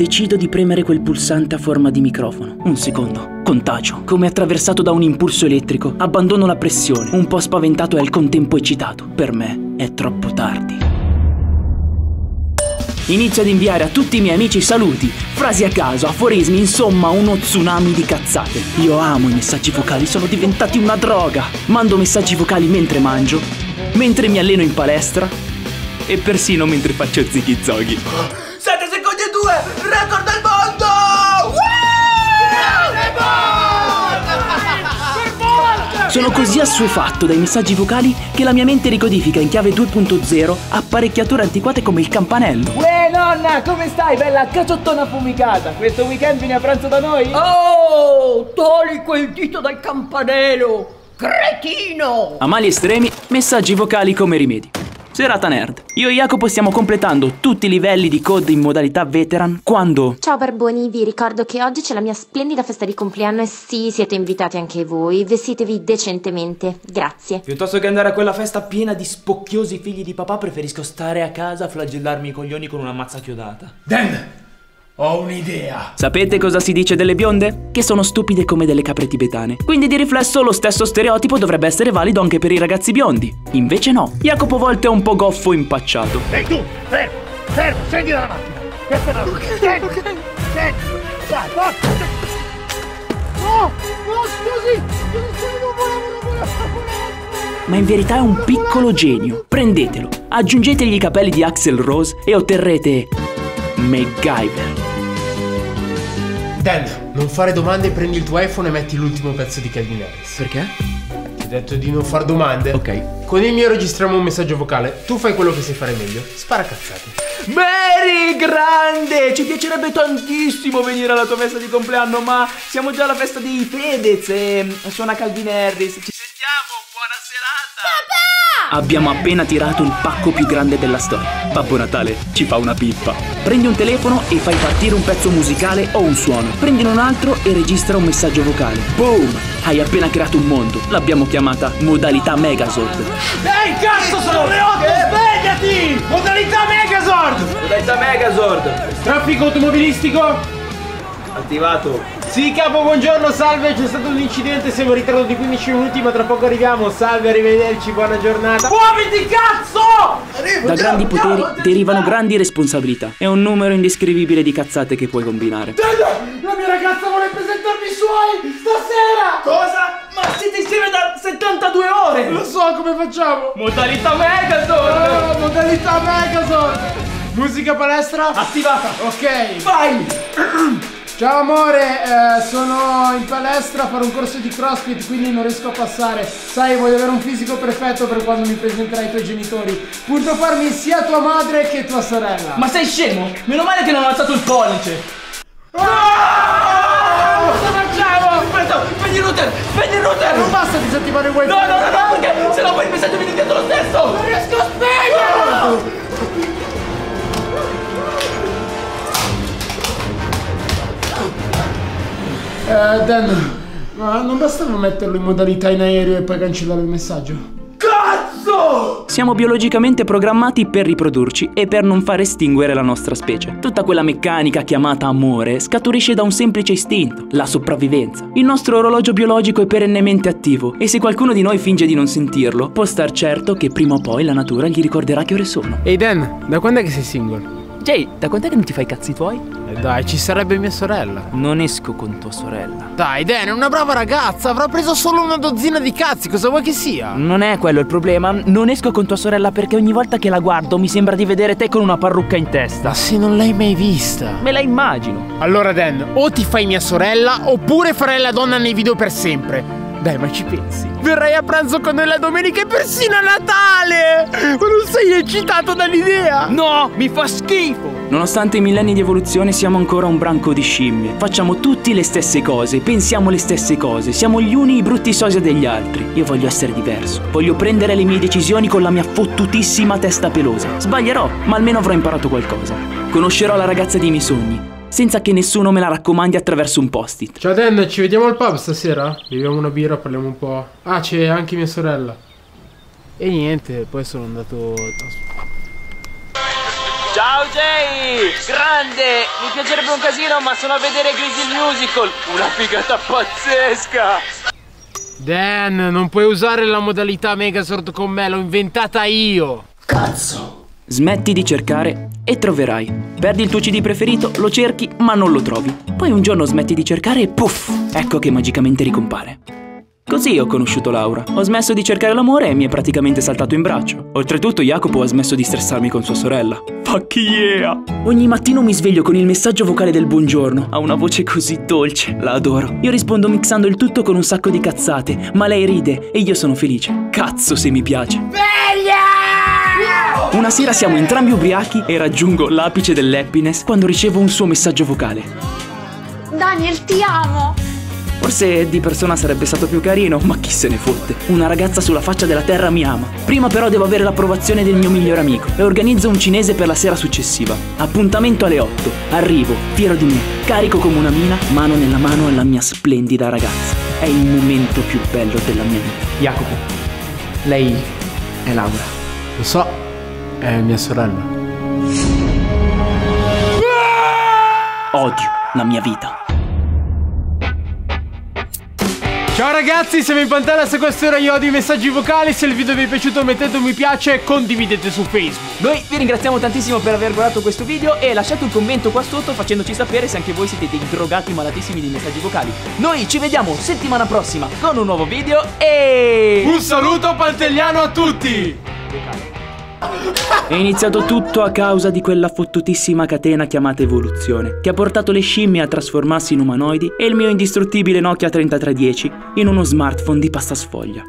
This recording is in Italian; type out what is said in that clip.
decido di premere quel pulsante a forma di microfono. Un secondo. Contagio. Come attraversato da un impulso elettrico, abbandono la pressione, un po' spaventato e al contempo eccitato. Per me è troppo tardi. Inizio ad inviare a tutti i miei amici saluti, frasi a caso, aforismi, insomma uno tsunami di cazzate. Io amo i messaggi vocali, sono diventati una droga. Mando messaggi vocali mentre mangio, mentre mi alleno in palestra e persino mentre faccio zighi Record del mondo! Sono così assuefatto dai messaggi vocali che la mia mente ricodifica in chiave 2.0 apparecchiature antiquate come il campanello. Uè nonna, come stai bella caciottona affumicata? Questo weekend vieni a pranzo da noi? Oh, togli quel dito dal campanello! Cretino! A mali estremi, messaggi vocali come rimedi. Serata nerd. Io e Jacopo stiamo completando tutti i livelli di code in modalità veteran quando... Ciao Barboni, vi ricordo che oggi c'è la mia splendida festa di compleanno e sì, siete invitati anche voi. Vestitevi decentemente. Grazie. Piuttosto che andare a quella festa piena di spocchiosi figli di papà, preferisco stare a casa a flagellarmi i coglioni con una mazza chiodata. Dan, ho un'idea. Sapete cosa si dice delle bionde? Che sono stupide come delle capre tibetane. Quindi di riflesso lo stesso stereotipo dovrebbe essere valido anche per i ragazzi biondi. Invece no. Jacopo a volte è un po' goffo impacciato. Ehi tu, fermo, fermo, scendi dalla macchina. Questa è la macchina. Scendi, scendi. Dai, forza. No, no, scusi. Non volevo, non volevo, non volevo. Ma in verità è un piccolo genio. Prendetelo, aggiungetegli i capelli di Axel Rose e otterrete... MacGyver. Dan, non fare domande, prendi il tuo iPhone e metti l'ultimo pezzo di Calvin Harris. Perché? Ti ho detto di non fare domande. Ok. Con il mio registriamo un messaggio vocale. Tu fai quello che sai fare meglio. Spara cazzate. Mary, grande! Ci piacerebbe tantissimo venire alla tua festa di compleanno, ma siamo già alla festa di Fedez e suona Calvin Harris. Ci sentiamo, buona serata! Abbiamo appena tirato il pacco più grande della storia. Babbo Natale ci fa una pippa. Prendi un telefono e fai partire un pezzo musicale o un suono. Prendine un altro e registra un messaggio vocale. Boom! Hai appena creato un mondo. L'abbiamo chiamata modalità Megazord. Ehi, cazzo, sono le 8, svegliati! Modalità Megazord! Modalità Megazord! Traffico automobilistico? Attivato! Sì, capo, buongiorno, salve. C'è stato un incidente. Siamo in ritardo di 15 minuti, ma tra poco arriviamo. Salve, arrivederci, buona giornata. Muoviti, cazzo! Da grandi poteri derivano grandi responsabilità. È un numero indescrivibile di cazzate che puoi combinare. La mia ragazza vuole presentarmi i suoi stasera! Cosa? Ma siete insieme da 72 ore! Lo so come facciamo. Modalità Megazord! Oh, modalità Megazord. Musica palestra? Attivata! Ok. Vai! Ciao amore, eh, sono in palestra a fare un corso di CrossFit, quindi non riesco a passare. Sai, voglio avere un fisico perfetto per quando mi presenterai ai tuoi genitori. Punto farmi sia tua madre che tua sorella. Ma sei scemo? Meno male che non ho alzato il pollice! Ah! Cosa facciamo? Aspetta, spegni il router! Spegni il router! non basta disattivare il wifi. No, no, no, no, perché se no poi il messaggio viene indietro lo stesso! Non riesco a spegnerlo! Eh, Dan, ma non bastava metterlo in modalità in aereo e poi cancellare il messaggio? Cazzo! Siamo biologicamente programmati per riprodurci e per non far estinguere la nostra specie. Tutta quella meccanica chiamata amore scaturisce da un semplice istinto, la sopravvivenza. Il nostro orologio biologico è perennemente attivo e se qualcuno di noi finge di non sentirlo, può star certo che prima o poi la natura gli ricorderà che ore sono. Ehi Dan, da quando è che sei single? Jay, da quant'è che non ti fai i cazzi tuoi? Eh dai, ci sarebbe mia sorella. Non esco con tua sorella. Dai, Dan, è una brava ragazza, avrà preso solo una dozzina di cazzi, cosa vuoi che sia? Non è quello il problema. Non esco con tua sorella perché ogni volta che la guardo mi sembra di vedere te con una parrucca in testa. Ma se non l'hai mai vista. Me la immagino. Allora Dan, o ti fai mia sorella oppure farai la donna nei video per sempre. Dai, ma ci pensi? Verrai a pranzo con noi la domenica e persino a Natale! Ma non sei eccitato dall'idea? No, mi fa schifo! Nonostante i millenni di evoluzione siamo ancora un branco di scimmie. Facciamo tutti le stesse cose, pensiamo le stesse cose, siamo gli uni i brutti sosia degli altri. Io voglio essere diverso. Voglio prendere le mie decisioni con la mia fottutissima testa pelosa. Sbaglierò, ma almeno avrò imparato qualcosa. Conoscerò la ragazza dei miei sogni, senza che nessuno me la raccomandi attraverso un post-it. Ciao Dan, ci vediamo al pub stasera? Beviamo una birra, parliamo un po'. Ah, c'è anche mia sorella. E niente, poi sono andato... Ciao Jay! Grande! Mi piacerebbe un casino, ma sono a vedere Grizzly Musical! Una figata pazzesca! Dan, non puoi usare la modalità Megazord con me, l'ho inventata io! Cazzo! Smetti di cercare e troverai. Perdi il tuo CD preferito, lo cerchi ma non lo trovi. Poi un giorno smetti di cercare e puff! Ecco che magicamente ricompare. Così ho conosciuto Laura. Ho smesso di cercare l'amore e mi è praticamente saltato in braccio. Oltretutto Jacopo ha smesso di stressarmi con sua sorella. Fuck yeah! Ogni mattino mi sveglio con il messaggio vocale del buongiorno. Ha una voce così dolce, la adoro. Io rispondo mixando il tutto con un sacco di cazzate, ma lei ride e io sono felice. Cazzo se mi piace. Una sera siamo entrambi ubriachi e raggiungo l'apice dell'happiness quando ricevo un suo messaggio vocale. Daniel, ti amo! Forse di persona sarebbe stato più carino, ma chi se ne fotte. Una ragazza sulla faccia della terra mi ama. Prima però devo avere l'approvazione del mio migliore amico e organizzo un cinese per la sera successiva. Appuntamento alle 8. Arrivo, fiero di me, carico come una mina, mano nella mano alla mia splendida ragazza. È il momento più bello della mia vita. Jacopo, lei è Laura. Lo so, è mia sorella. Odio la mia vita. Ciao ragazzi, siamo in Pantella, se questo era io odio i messaggi vocali, se il video vi è piaciuto mettete un mi piace e condividete su Facebook. Noi vi ringraziamo tantissimo per aver guardato questo video e lasciate un commento qua sotto facendoci sapere se anche voi siete dei drogati malatissimi di messaggi vocali. Noi ci vediamo settimana prossima con un nuovo video e... Un saluto pantelliano a tutti! È iniziato tutto a causa di quella fottutissima catena chiamata evoluzione, che ha portato le scimmie a trasformarsi in umanoidi e il mio indistruttibile Nokia 3310 in uno smartphone di pasta sfoglia.